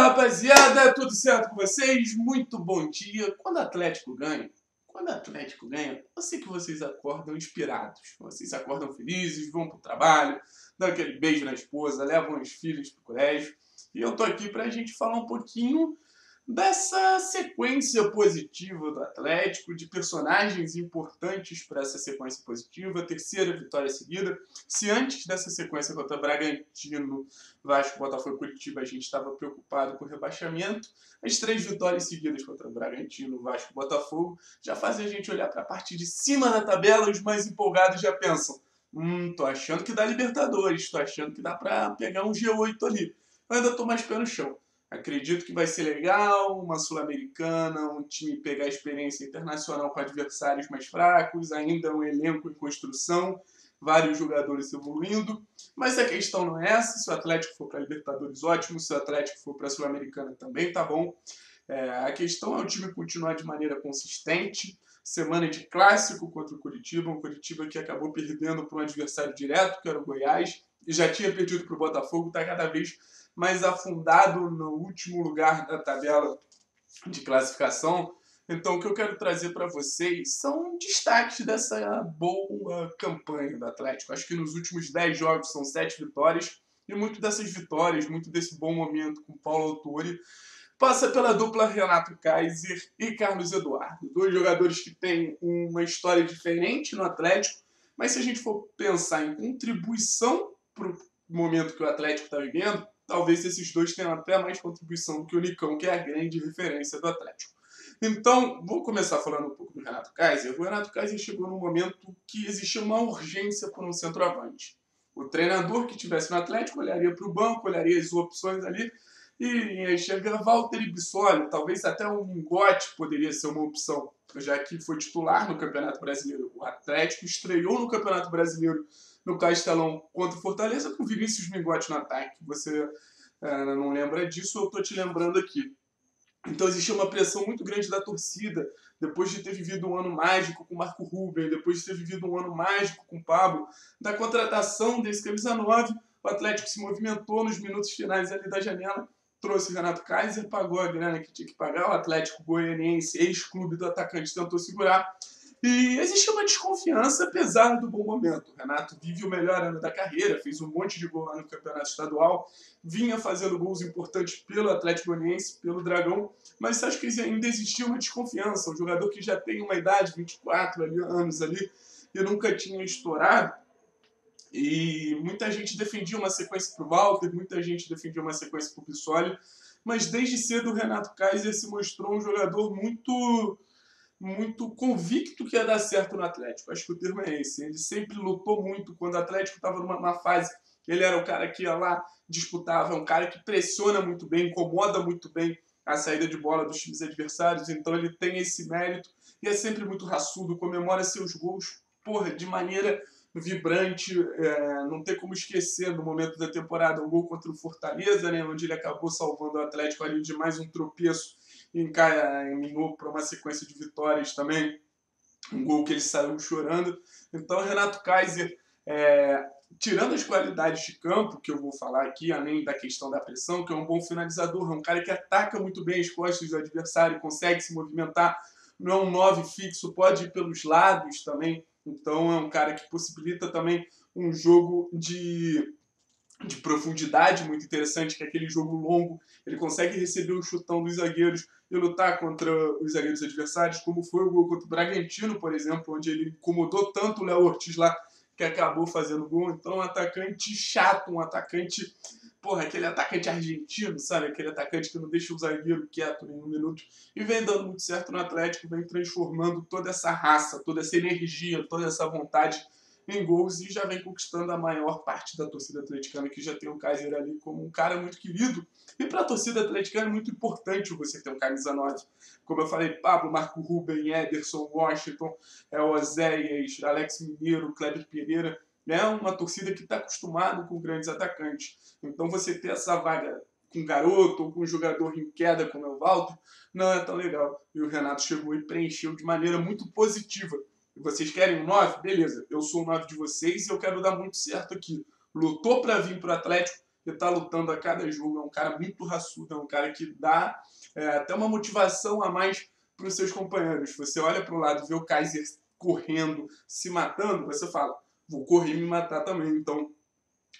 Rapaziada, tudo certo com vocês? Muito bom dia. Quando o Atlético ganha, quando o Atlético ganha, eu sei que vocês acordam inspirados. Vocês acordam felizes, vão pro trabalho, dão aquele beijo na esposa, levam os filhos pro colégio. E eu tô aqui pra gente falar um pouquinho dessa sequência positiva do Atlético, de personagens importantes para essa sequência positiva, terceira vitória seguida. Se antes dessa sequência contra Bragantino, Vasco, Botafogo Curitiba a gente estava preocupado com o rebaixamento, as três vitórias seguidas contra Bragantino, Vasco Botafogo já fazem a gente olhar para a parte de cima da tabela, os mais empolgados já pensam, hum, tô achando que dá Libertadores, tô achando que dá para pegar um G8 ali. Eu ainda tô mais pé no chão. Acredito que vai ser legal, uma Sul-Americana, um time pegar experiência internacional com adversários mais fracos, ainda um elenco em construção, vários jogadores evoluindo. Mas a questão não é essa. Se o Atlético for para a Libertadores, ótimo. Se o Atlético for para a Sul-Americana, também tá bom. É, a questão é o time continuar de maneira consistente. Semana de clássico contra o Curitiba, um Curitiba que acabou perdendo para um adversário direto, que era o Goiás, e já tinha perdido para o Botafogo, está cada vez mais afundado no último lugar da tabela de classificação. Então, o que eu quero trazer para vocês são destaques dessa boa campanha do Atlético. Acho que nos últimos 10 jogos são 7 vitórias, e muito dessas vitórias, muito desse bom momento com Paulo Autori, passa pela dupla Renato Kaiser e Carlos Eduardo. Dois jogadores que têm uma história diferente no Atlético, mas se a gente for pensar em contribuição para o momento que o Atlético está vivendo, talvez esses dois tenham até mais contribuição do que o Nicão, que é a grande referência do Atlético. Então, vou começar falando um pouco do Renato Kaiser. O Renato Kaiser chegou num momento que existia uma urgência por um centroavante. O treinador que tivesse no Atlético olharia para o banco, olharia as opções ali e enxerga Walter e talvez até um Mingote poderia ser uma opção, já que foi titular no Campeonato Brasileiro. O Atlético estreou no Campeonato Brasileiro no Castelão contra o Fortaleza com Vinícius Mingote no ataque. Você é, não lembra disso, eu estou te lembrando aqui. Então existia uma pressão muito grande da torcida, depois de ter vivido um ano mágico com Marco Ruben, depois de ter vivido um ano mágico com Pablo, da contratação desse camisa 9, o Atlético se movimentou nos minutos finais ali da janela, trouxe Renato Kaiser, pagou a grana que tinha que pagar, o Atlético Goianiense, ex-clube do atacante, tentou segurar, e existe uma desconfiança, apesar do bom momento. O Renato vive o melhor ano da carreira, fez um monte de gol lá no campeonato estadual, vinha fazendo gols importantes pelo Atlético Goianiense, pelo Dragão, mas acho que ainda existia uma desconfiança. Um jogador que já tem uma idade, 24 ali, anos ali, e nunca tinha estourado. E muita gente defendia uma sequência para o Walter, muita gente defendia uma sequência para o Pissoli, mas desde cedo o Renato Kaiser se mostrou um jogador muito muito convicto que ia dar certo no Atlético. Acho que o termo é esse. Ele sempre lutou muito quando o Atlético estava numa fase. Ele era o cara que ia lá, disputava, é um cara que pressiona muito bem, incomoda muito bem a saída de bola dos times adversários, então ele tem esse mérito e é sempre muito raçudo, comemora seus gols, porra, de maneira vibrante, é, não tem como esquecer no momento da temporada o gol contra o Fortaleza, né, onde ele acabou salvando o Atlético ali de mais um tropeço encaminhou para uma sequência de vitórias também, um gol que ele saiu chorando. Então, Renato Kaiser, é, tirando as qualidades de campo, que eu vou falar aqui, além da questão da pressão, que é um bom finalizador, é um cara que ataca muito bem as costas do adversário, consegue se movimentar, não é um 9 fixo, pode ir pelos lados também. Então, é um cara que possibilita também um jogo de de profundidade muito interessante, que é aquele jogo longo. Ele consegue receber o chutão dos zagueiros e lutar contra os zagueiros adversários, como foi o gol contra o Bragantino, por exemplo, onde ele incomodou tanto o Léo Ortiz lá que acabou fazendo gol. Então, um atacante chato, um atacante. Porra, aquele atacante argentino, sabe? Aquele atacante que não deixa o zagueiro quieto em um minuto. E vem dando muito certo no Atlético, vem transformando toda essa raça, toda essa energia, toda essa vontade em gols e já vem conquistando a maior parte da torcida atleticana, que já tem o Kaiser ali como um cara muito querido. E para a torcida atleticana é muito importante você ter um camisa 9. Como eu falei, Pablo, Marco Ruben, Ederson, Washington, é, Oséias, Alex Mineiro, Kleber Pereira. É uma torcida que está acostumada com grandes atacantes. Então você ter essa vaga com um garoto ou com um jogador em queda como é o Walter, não é tão legal. E o Renato chegou e preencheu de maneira muito positiva vocês querem um 9? Beleza, eu sou o 9 de vocês e eu quero dar muito certo aqui. Lutou para vir para o Atlético e está lutando a cada jogo. É um cara muito raçudo, é um cara que dá é, até uma motivação a mais para os seus companheiros. Você olha para o lado e vê o Kaiser correndo, se matando, você fala, vou correr e me matar também. Então,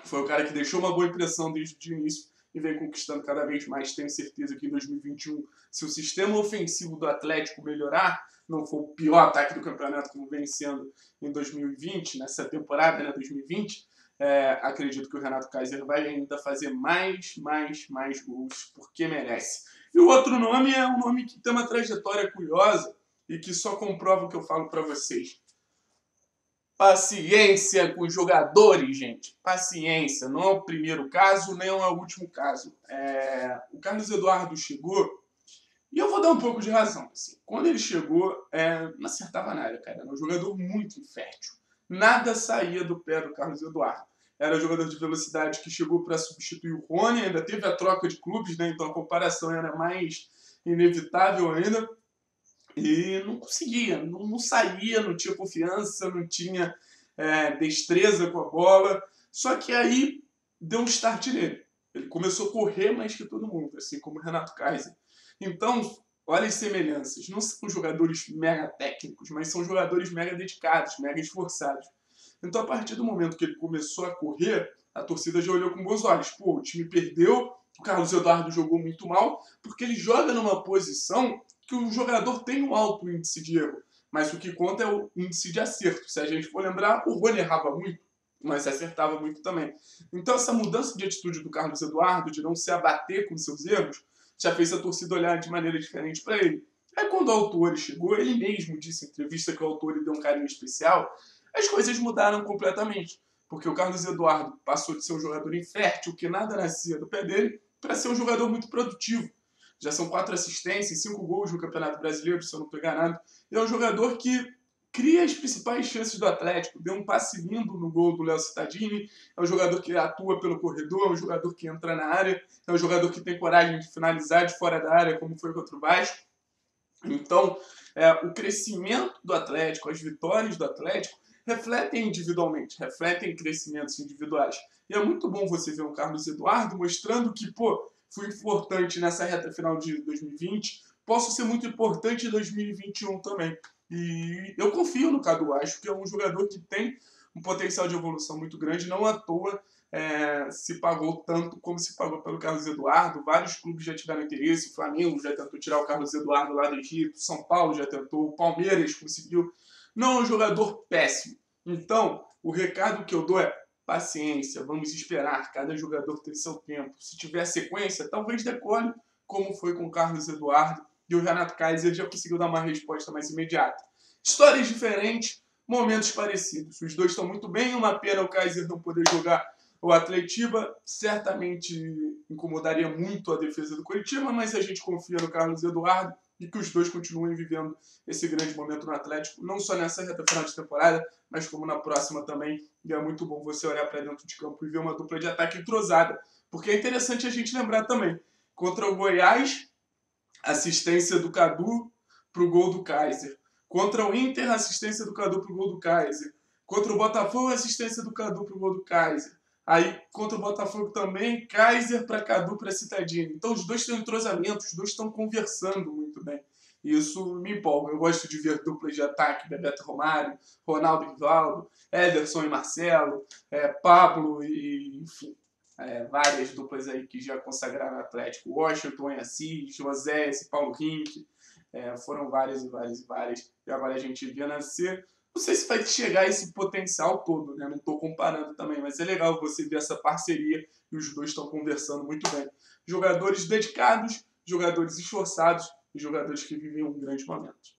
foi o cara que deixou uma boa impressão desde o início e vem conquistando cada vez mais. Tenho certeza que em 2021, se o sistema ofensivo do Atlético melhorar, não for o pior ataque do campeonato como vem sendo em 2020, nessa temporada, né, 2020, é, acredito que o Renato Kaiser vai ainda fazer mais, mais, mais gols, porque merece. E o outro nome é um nome que tem uma trajetória curiosa e que só comprova o que eu falo para vocês. Paciência com os jogadores, gente. Paciência. Não é o primeiro caso, nem é o último caso. É... O Carlos Eduardo chegou e eu vou dar um pouco de razão. Assim. Quando ele chegou, é... não acertava nada, cara. Era um jogador muito infértil. Nada saía do pé do Carlos Eduardo. Era jogador de velocidade que chegou para substituir o Rony, ainda teve a troca de clubes, né? então a comparação era mais inevitável ainda e não conseguia, não, não saía, não tinha confiança, não tinha é, destreza com a bola. Só que aí deu um start nele. Ele começou a correr mais que todo mundo, assim como o Renato Kaiser. Então, olha as semelhanças. Não são jogadores mega técnicos, mas são jogadores mega dedicados, mega esforçados. Então, a partir do momento que ele começou a correr, a torcida já olhou com bons olhos. Pô, o time perdeu, o Carlos Eduardo jogou muito mal, porque ele joga numa posição que o jogador tem um alto índice de erro, mas o que conta é o índice de acerto. Se a gente for lembrar, o Rony errava muito, mas acertava muito também. Então essa mudança de atitude do Carlos Eduardo, de não se abater com seus erros, já fez a torcida olhar de maneira diferente para ele. Aí quando o autor chegou, ele mesmo disse em entrevista que o autor deu um carinho especial, as coisas mudaram completamente. Porque o Carlos Eduardo passou de ser um jogador infértil, que nada nascia do pé dele, para ser um jogador muito produtivo já são quatro assistências, cinco gols no Campeonato Brasileiro, se eu não estou enganado. E é um jogador que cria as principais chances do Atlético. Deu um passe lindo no gol do Léo Cittadini. É um jogador que atua pelo corredor, é um jogador que entra na área, é um jogador que tem coragem de finalizar de fora da área, como foi contra o Vasco. Então, é, o crescimento do Atlético, as vitórias do Atlético, refletem individualmente, refletem crescimentos individuais. E é muito bom você ver o Carlos Eduardo mostrando que, pô, fui importante nessa reta final de 2020, posso ser muito importante em 2021 também. E eu confio no Cadu, acho que é um jogador que tem um potencial de evolução muito grande, não à toa é, se pagou tanto como se pagou pelo Carlos Eduardo. Vários clubes já tiveram interesse, o Flamengo já tentou tirar o Carlos Eduardo lá do Egito, São Paulo já tentou, o Palmeiras conseguiu. Não é um jogador péssimo. Então, o recado que eu dou é paciência, vamos esperar, cada jogador tem seu tempo. Se tiver sequência, talvez decole, como foi com Carlos Eduardo, e o Renato Kaiser já conseguiu dar uma resposta mais imediata. Histórias diferentes, momentos parecidos. Os dois estão muito bem, uma pena o Kaiser não poder jogar o Atletiba, certamente incomodaria muito a defesa do Curitiba, mas a gente confia no Carlos Eduardo e que os dois continuem vivendo esse grande momento no Atlético, não só nessa reta final de temporada, mas como na próxima também. E é muito bom você olhar para dentro de campo e ver uma dupla de ataque entrosada, porque é interessante a gente lembrar também, contra o Goiás, assistência do Cadu para o gol do Kaiser. Contra o Inter, assistência do Cadu para o gol do Kaiser. Contra o Botafogo, assistência do Cadu para o gol do Kaiser. Aí, contra o Botafogo também, Kaiser para Cadu para Citadini. Então, os dois têm entrosamento, os dois estão conversando muito bem. E isso me empolga. Eu gosto de ver duplas de ataque, Bebeto Romário, Ronaldo e Rivaldo, Ederson e Marcelo, é, Pablo e, enfim, é, várias duplas aí que já consagraram Atlético. Washington e Assis, José e Paulo Rink. É, foram várias e várias e várias. E agora a gente vê nascer não sei se vai chegar a esse potencial todo, né? Não estou comparando também, mas é legal você ver essa parceria e os dois estão conversando muito bem. Jogadores dedicados, jogadores esforçados e jogadores que vivem um grande momento.